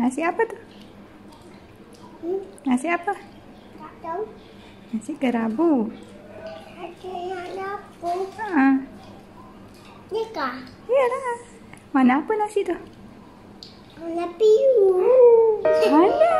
Nasi apa tu? Hmm? Nasi apa? Tak tahu. Nasi kerabu. Nasi kerabu. Ha. Ni kah? Iyalah. Mana apa nasi tu? Warna biru. Mana?